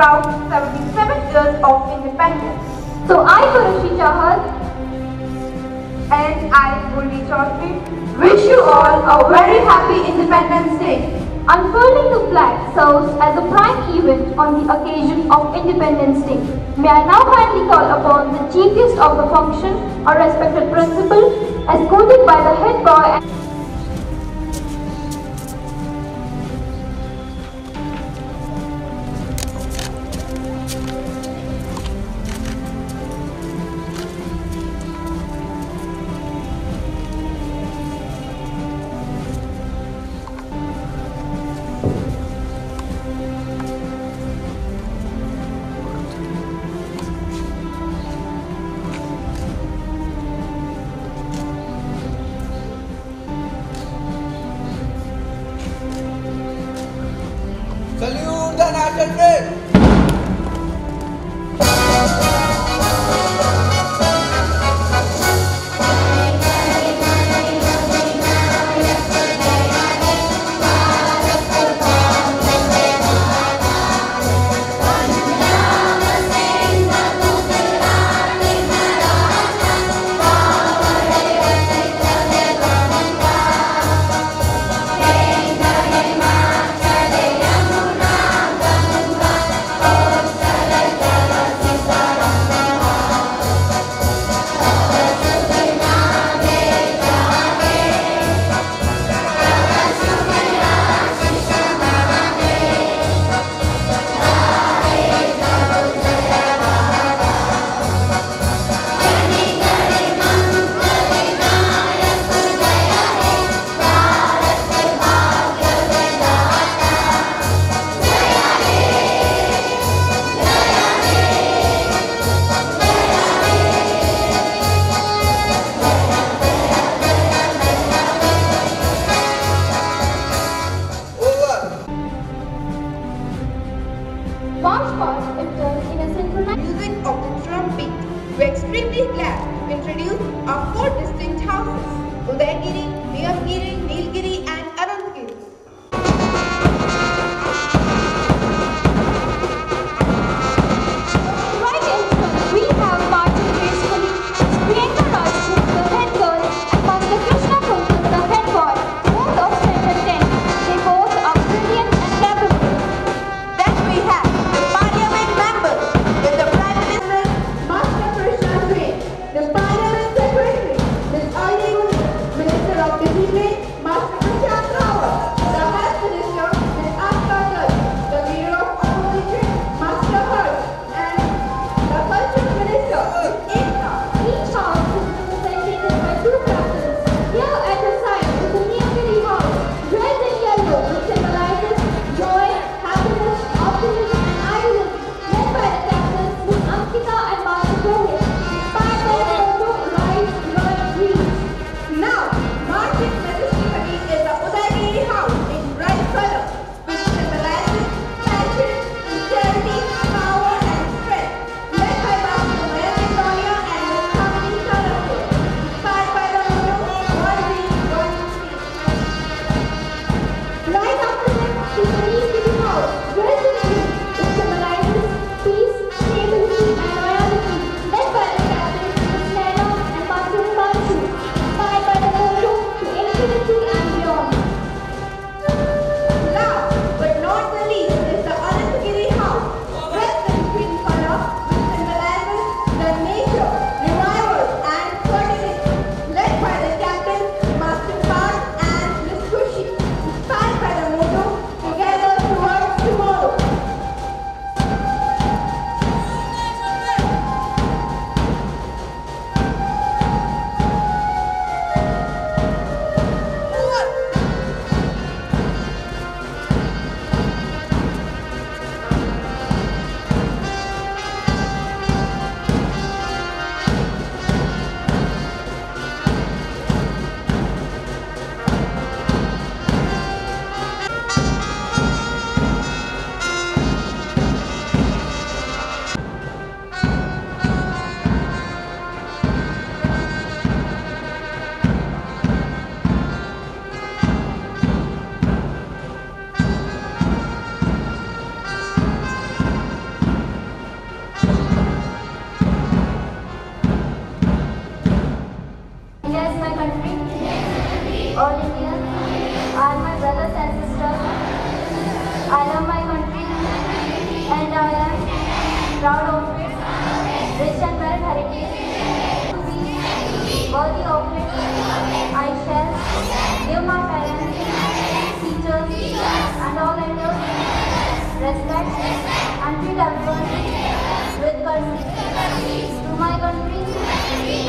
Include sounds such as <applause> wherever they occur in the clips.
proud 77 years of independence. So I, Kurushi Chahal, and I, Guldi Chaudhary, wish you all a very happy Independence Day. Unfurling the flag serves as a prime event on the occasion of Independence Day. May I now kindly call upon the chief guest of the function, our respected principal, escorted by the head boy all Indians, all my brothers and sisters. I love my country and I am proud of it. rich and well heritage. To be worthy of it, I shall give my parents, teachers and all elders respect and treat everyone with courtesy to my country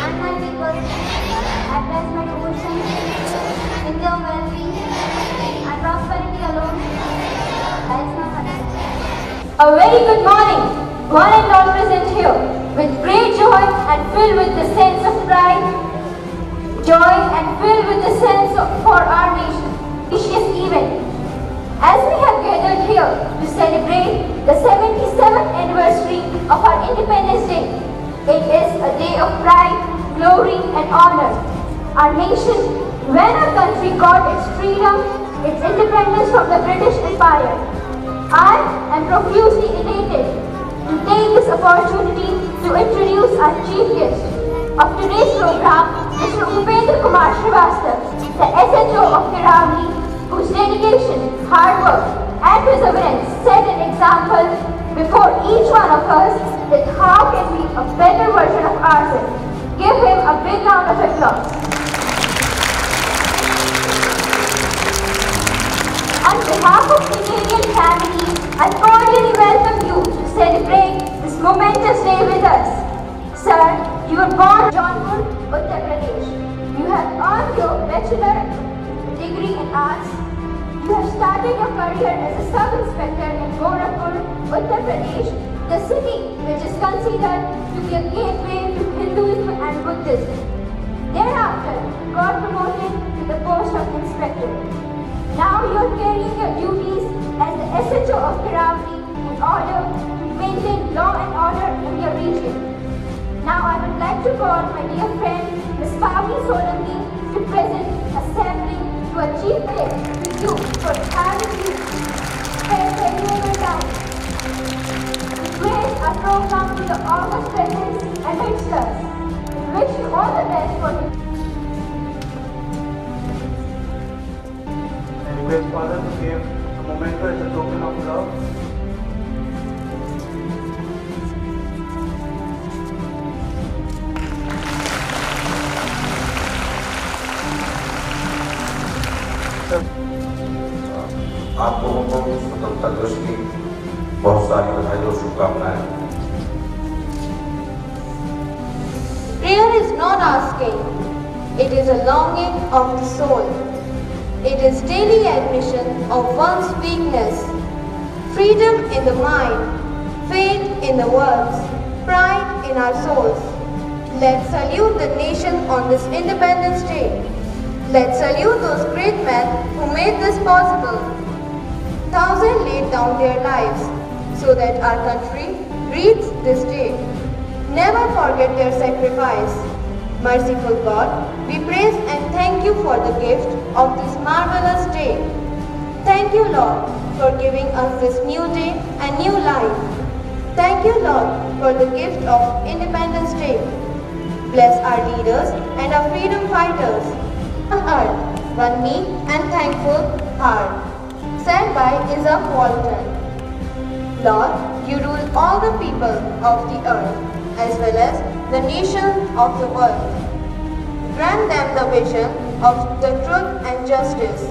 and my people. Devotion in well-being and prosperity alone. my. A very good morning, one and all present here, with great joy and filled with the sense of pride, joy and filled with the sense of, for our nation. Precious event. As we have gathered here to celebrate the 77th anniversary of our Independence Day, it is a day of pride, glory and honor. Our nation, when our country got its freedom, its independence from the British Empire, I am profusely elated to take this opportunity to introduce our chief guest of today's program, Mr. Upendra Kumar Srivastav, the SHO of Kiraoli, whose dedication, hard work, and perseverance set an example before each one of us that how can be a better version of ourselves. Give him a big round of applause. Behalf of the Indian family, I cordially welcome you to celebrate this momentous day with us. Sir, you were born in Jaunpur, Uttar Pradesh. You have earned your bachelor degree in arts. You have started your career as a sub-inspector in Gorakhpur, Uttar Pradesh, the city which is considered to be a gateway to Hinduism and Buddhism. Thereafter, got promoted to the post of inspector. Now you are carrying your duties as the SHO of Kiraoli in order to maintain law and order in your region. Now I would like to call my dear friend Ms. Pavni Solanki to present a sampling to achieve it to you for having you spend valuable time. Grace our program to the August presence amidst us. We wish you all the best for the Request Father to give a memento as a token of love. आप लोगों को स्वतंत्रता दिवस की बहुत सारी बधाई और शुभकामनाएँ Prayer is not asking, it is a longing of the soul. It is daily admission of one's weakness, freedom in the mind, faith in the words, pride in our souls. Let's salute the nation on this Independence Day. Let's salute those great men who made this possible. Thousands laid down their lives so that our country breathes this day. Never forget their sacrifice. Merciful God, we praise and thank you for the gift of this marvelous day. Thank you, Lord, for giving us this new day and new life. Thank you, Lord, for the gift of Independence Day. Bless our leaders and our freedom fighters. On earth, one meek and thankful heart. Said by Izaak Walton. Lord, you rule all the people of the earth as well as the nations of the world. Grant them the vision of the truth and justice.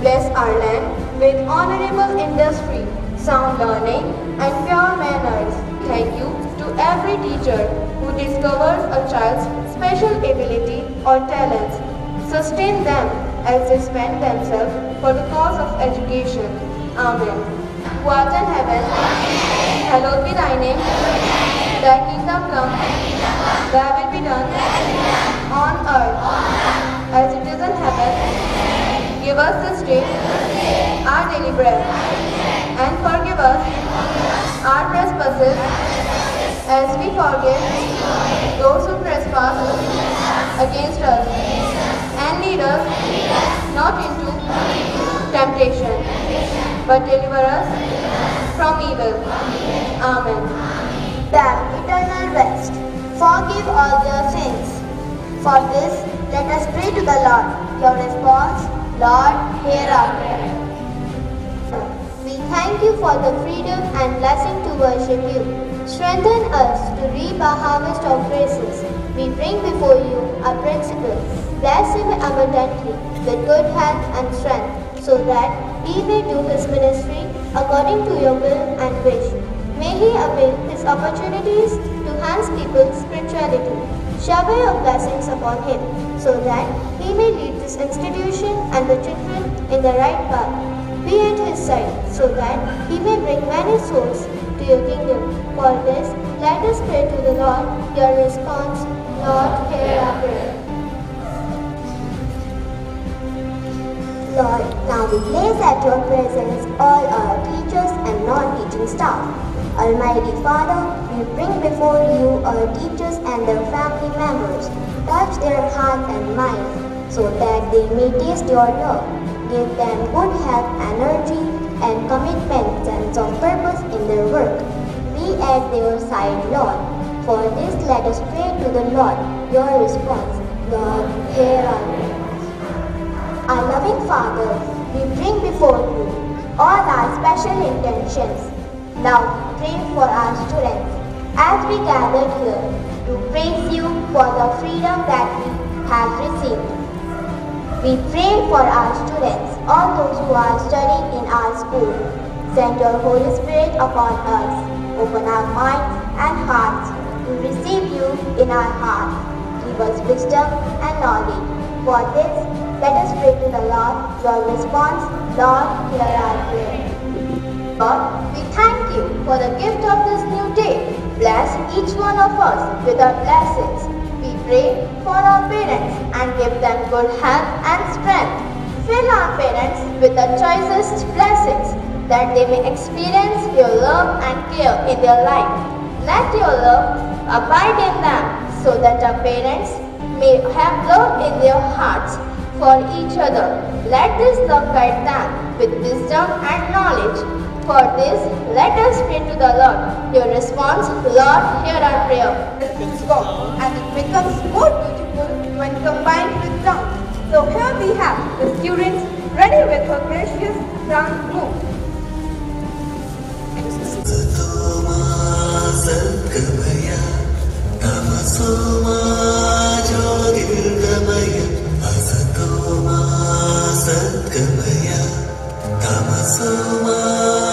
Bless our land with honorable industry, sound learning, and pure manners. Thank you to every teacher who discovers a child's special ability or talents. Sustain them as they spend themselves for the cause of education. Amen. Who art in heaven, hallowed be thy name. Thy kingdom come, thy will be done on earth as it is in heaven. Give us this day our daily bread and forgive us our trespasses as we forgive those who trespass against us. And lead us not into temptation, but deliver us from evil. Amen. them eternal rest. Forgive all their sins. For this, let us pray to the Lord. Your response, Lord, hear our prayer. We thank you for the freedom and blessing to worship you. Strengthen us to reap a harvest of graces. We bring before you our principal. Bless him abundantly with good health and strength, so that he may do his ministry according to your will and wish. May he avail his opportunities to enhance people's spirituality. Shower your blessings upon him so that he may lead this institution and the children in the right path. Be at his side so that he may bring many souls to your kingdom. For this, let us pray to the Lord. Your response, Lord, hear our prayer. Lord, now we place at your presence all our teachers and non-teaching staff. Almighty Father, we bring before you our teachers and their family members. Touch their hearts and minds so that they may taste your love. Give them good health, energy, and commitment, sense of purpose in their work. Be at their side, Lord. For this, let us pray to the Lord. Your response, Lord, hear our prayers. Our loving Father, we bring before you all our special intentions. Now pray for our students as we gather here to praise you for the freedom that we have received. We pray for our students, all those who are studying in our school. Send your Holy Spirit upon us. Open our minds and hearts to receive you in our hearts. Give us wisdom and knowledge. For this, let us pray to the Lord. Your response, Lord, hear our prayer. Lord, we thank you for the gift of this new day. Bless each one of us with our blessings. We pray for our parents and give them good health and strength. Fill our parents with the choicest blessings that they may experience your love and care in their life. Let your love abide in them so that our parents may have love in their hearts for each other. Let this love guide them with wisdom and knowledge. For this, let us pray to the Lord. Your response, Lord, hear our prayer. It's God, and it becomes more beautiful when combined with dance. So here we have the students ready with a gracious dance move. सद्गमय तमसो मा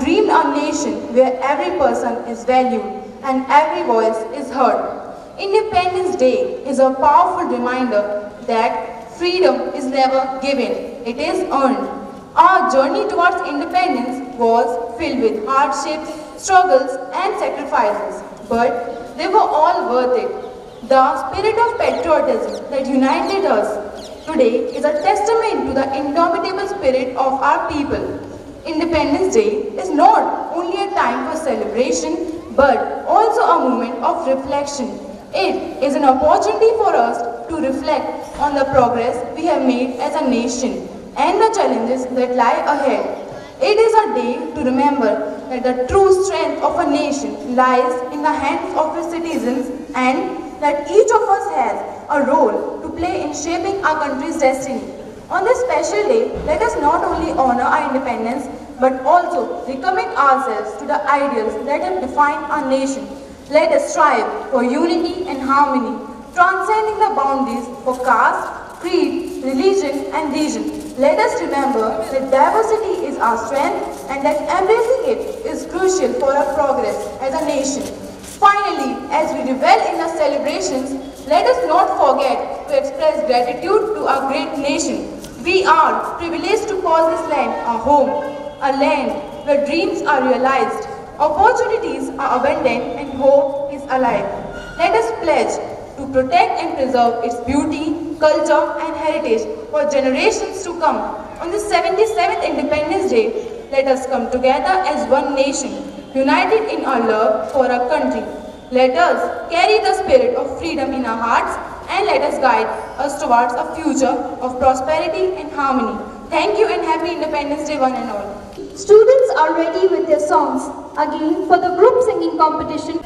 dreamed a nation where every person is valued and every voice is heard. Independence Day is a powerful reminder that freedom is never given, it is earned. Our journey towards independence was filled with hardships, struggles and sacrifices, but they were all worth it. The spirit of patriotism that united us today is a testament to the indomitable spirit of our people. Independence Day is not only a time for celebration but also a moment of reflection. It is an opportunity for us to reflect on the progress we have made as a nation and the challenges that lie ahead. It is a day to remember that the true strength of a nation lies in the hands of its citizens and that each of us has a role to play in shaping our country's destiny. On this special day, let us not only honor our independence but also recommit ourselves to the ideals that have defined our nation. Let us strive for unity and harmony, transcending the boundaries for caste, creed, religion and region. Let us remember that diversity is our strength and that embracing it is crucial for our progress as a nation. Finally, as we revel in our celebrations, let us not forget to express gratitude to our great nation. We are privileged to call this land our home, a land where dreams are realized, opportunities are abundant and hope is alive. Let us pledge to protect and preserve its beauty, culture and heritage for generations to come. On the 77th Independence Day, let us come together as one nation, united in our love for our country. Let us carry the spirit of freedom in our hearts and let us guide us towards a future of prosperity and harmony. Thank you and happy Independence Day one and all. Students are ready with their songs. Again, for the group singing competition,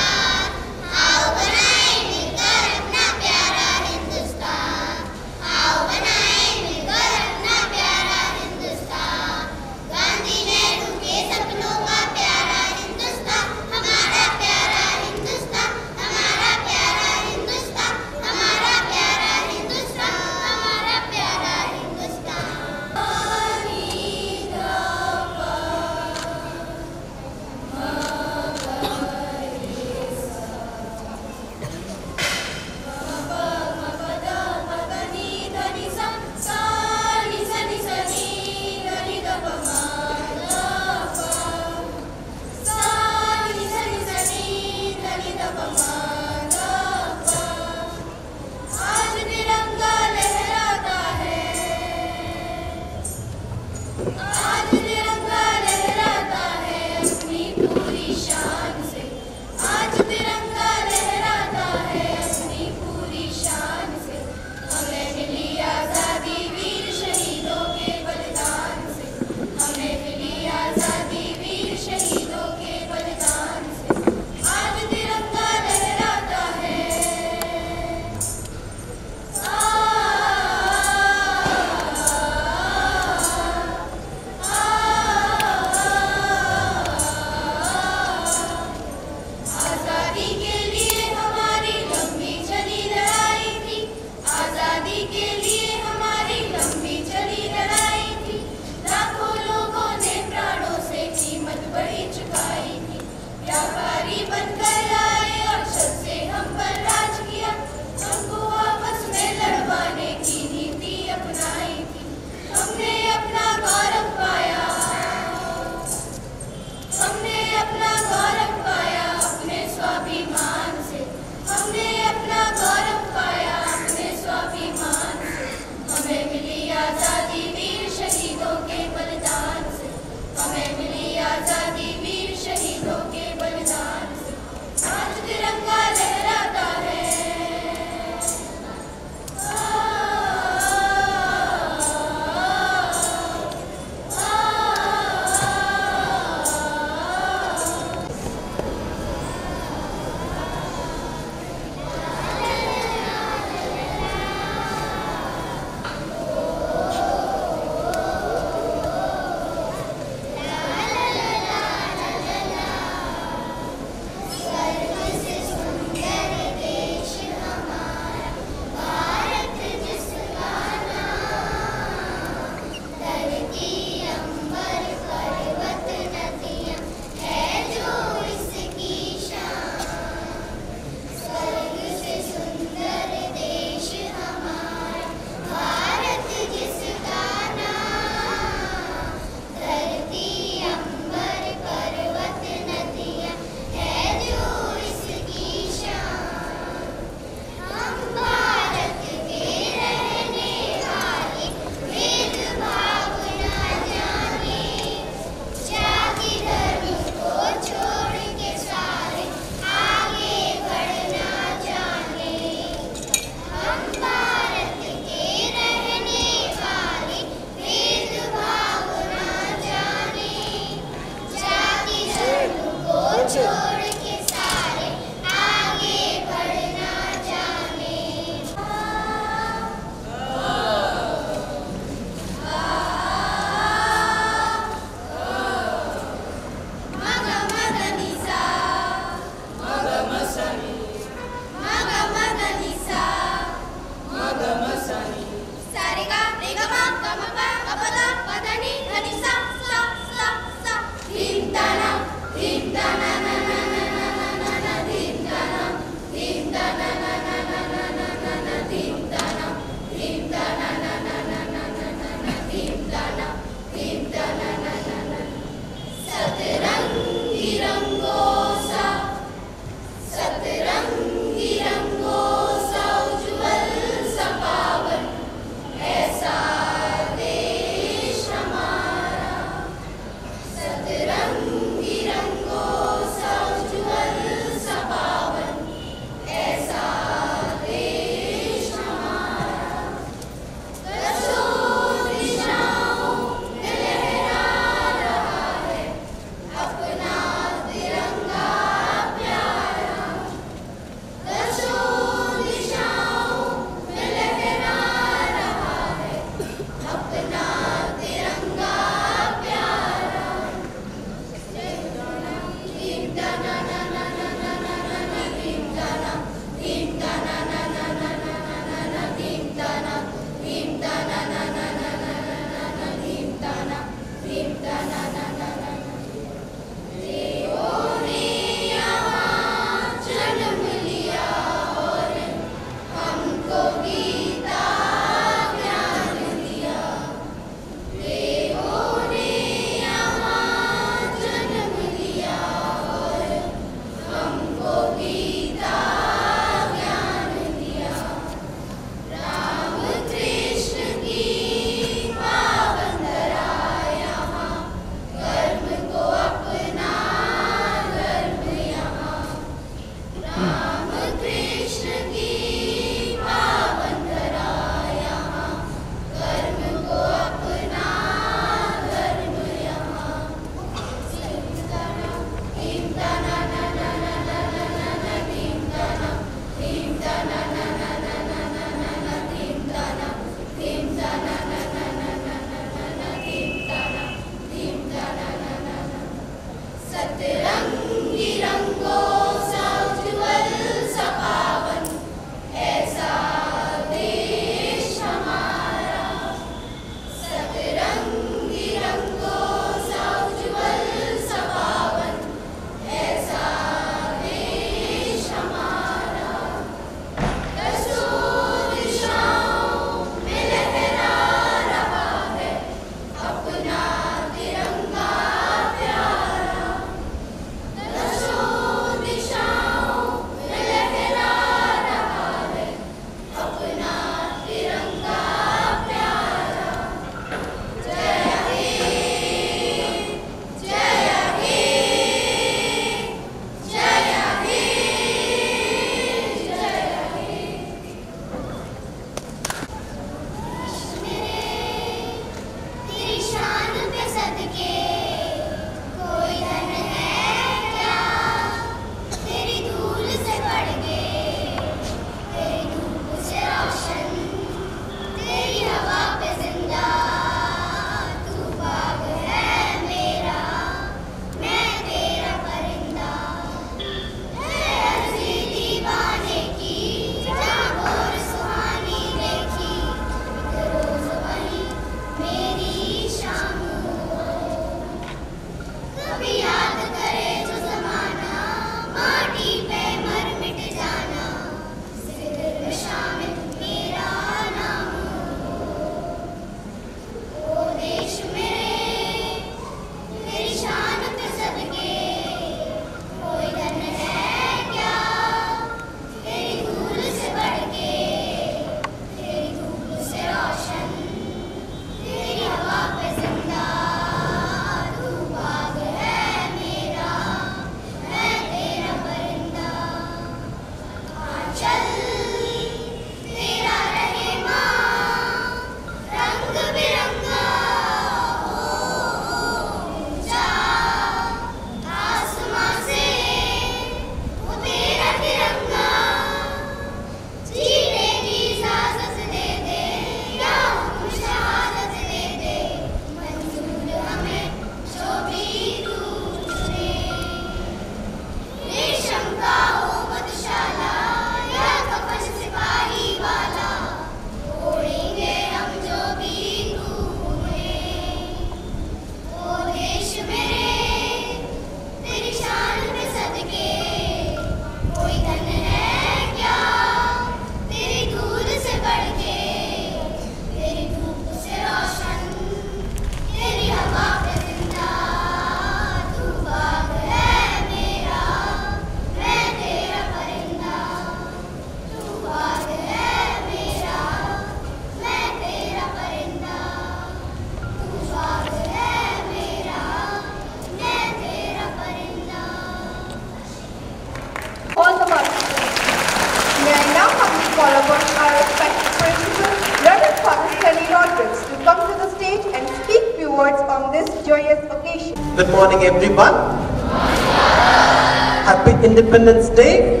Independence Day.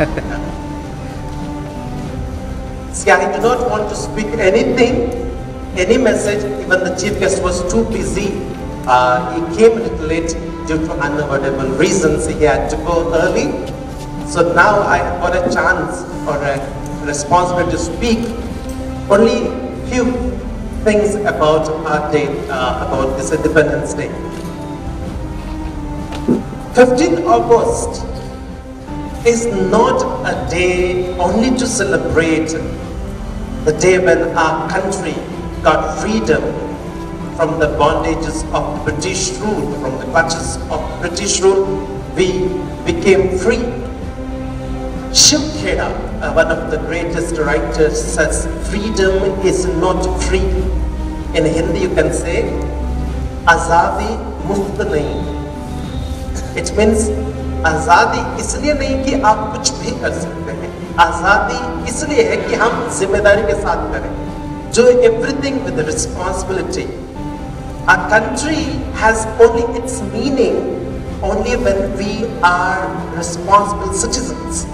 <laughs> See, I do not want to speak anything, any message. Even the chief guest was too busy. Uh, he came a little late due to unavoidable reasons. He had to go early. So now I got a chance or a responsibility to speak only few things about our day, uh, about this Independence Day. 15th August is not a day only to celebrate the day when our country got freedom from the bondages of British rule, from the clutches of British rule, we became free. Shiv uh, one of the greatest writers, says freedom is not free. In Hindi you can say, Azadi Mufti it means आज़ादी इसलिए नहीं कि आप कुछ भी कर सकते हैं आज़ादी इसलिए है कि हम ज़िम्मेदारी के साथ करें जो everything with responsibility A country has only its meaning only when we are responsible citizens.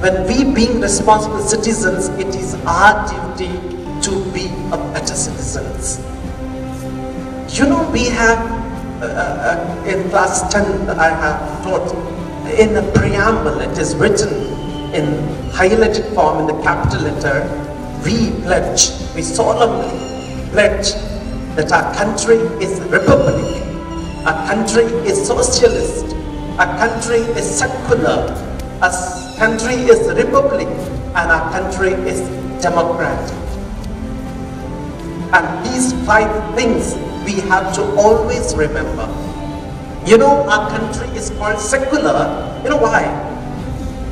When we being responsible citizens, it is our duty to be a better citizens. You know, we have uh, uh, Uh, uh, in class 10 I have taught. In a preamble it is written in highlighted form in the capital letter we pledge we solemnly pledge that our country is a republic our country is socialist our country is secular our country is republic and our country is democratic. And these five things we have to always remember. You know, our country is called secular. You know why?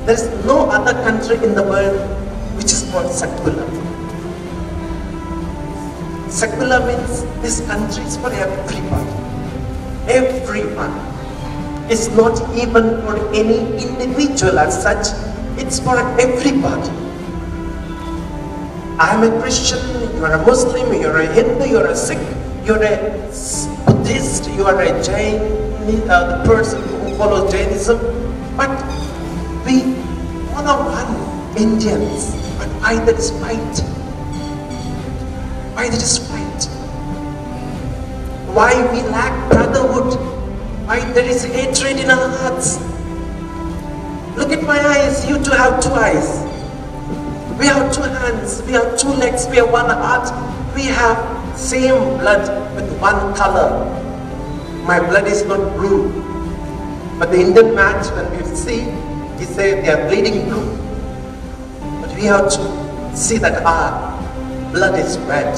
There is no other country in the world which is called secular. Secular means this country is for everybody. Everyone. It's not even for any individual as such, it's for everybody. I'm a Christian, you're a Muslim, you're a Hindu, you're a Sikh, you're a Buddhist, you are a Jain, uh, the person who follows Jainism, but we are one Indians. But why there is fight? Why there is fight? Why we lack brotherhood? Why there is hatred in our hearts? Look at my eyes, you too have two eyes. We have two hands, we have two legs, we have one heart, we have same blood with one color. My blood is not blue. But the Indian match, when we see, he say they are bleeding blue. But we have to see that our blood is red.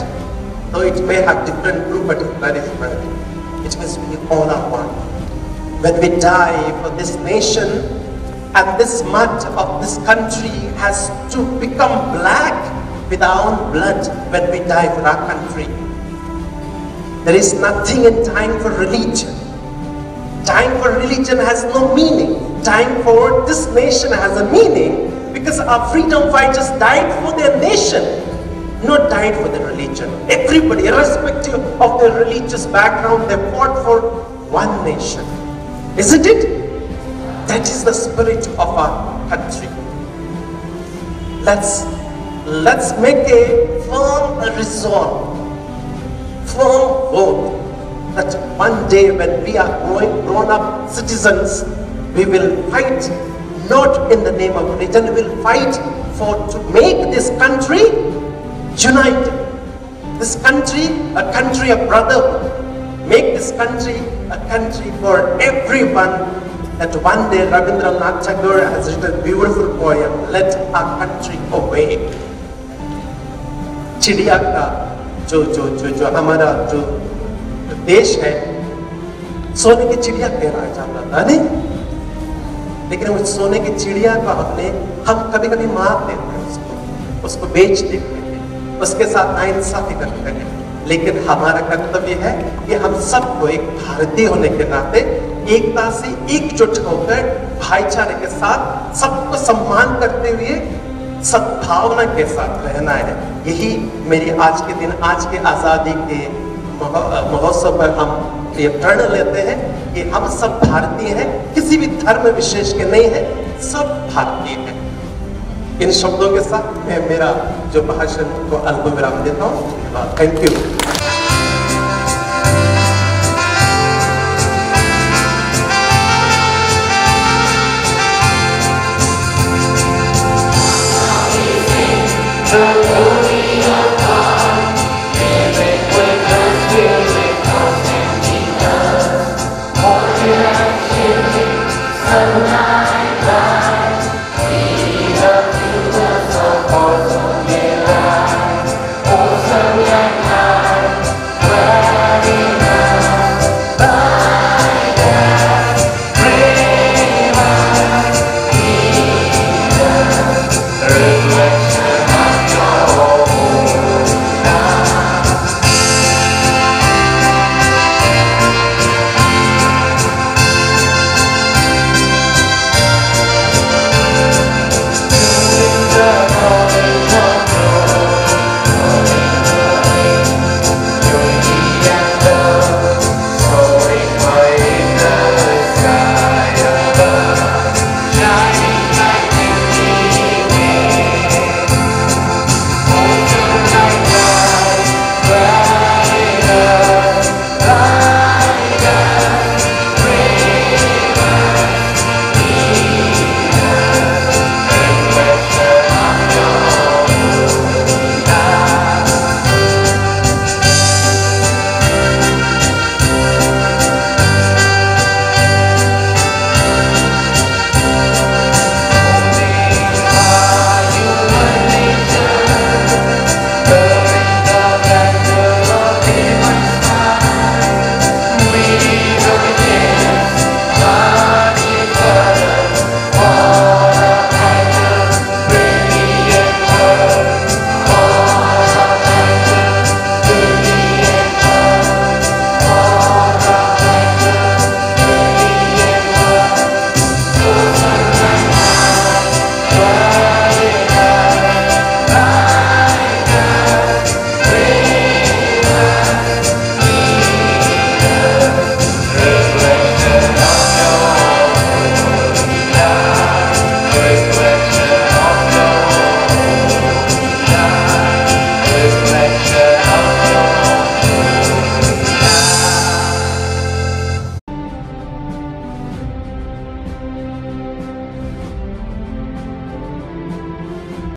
Though it may have different blue, but blood is red. It must be all are one. When we die for this nation, and this mud of this country has to become black with our own blood when we die for our country. There is nothing in time for religion. Time for religion has no meaning. Time for this nation has a meaning because our freedom fighters died for their nation, not died for their religion. Everybody, irrespective of their religious background, they fought for one nation. Isn't it? That is the spirit of our country. Let's let's make a firm resolve, from God that one day when we are growing, grown-up citizens, we will fight not in the name of religion, we will fight for to make this country united. This country, a country of brotherhood. Make this country a country for everyone that one day Rabindranath Tagore has written a beautiful poem, Let Our Country Awake. Chidiaka जो जो जो जो हमारा जो देश है, सोने की चिड़िया कहलाया जाता था, नहीं? लेकिन उस सोने की चिड़िया को हमने, हम कभी कभी मार देते हैं उसको उसको बेच देते हैं, उसके साथ नाइंसाफी करते हैं। लेकिन हमारा कर्तव्य है कि हम सबको एक भारतीय होने के नाते एकता से एकजुट होकर, भाईचारे के साथ सबको सम्मान करते हुए सद्भावना के साथ रहना है। यही मेरी आज के दिन, आज के आज़ादी के महोत्सव पर हम ये प्रण लेते हैं कि हम सब भारतीय हैं, किसी भी धर्म विशेष के नहीं है, सब भारतीय हैं। इन शब्दों के साथ मैं मेरा जो भाषण को अल्प विराम देता हूँ थैंक यू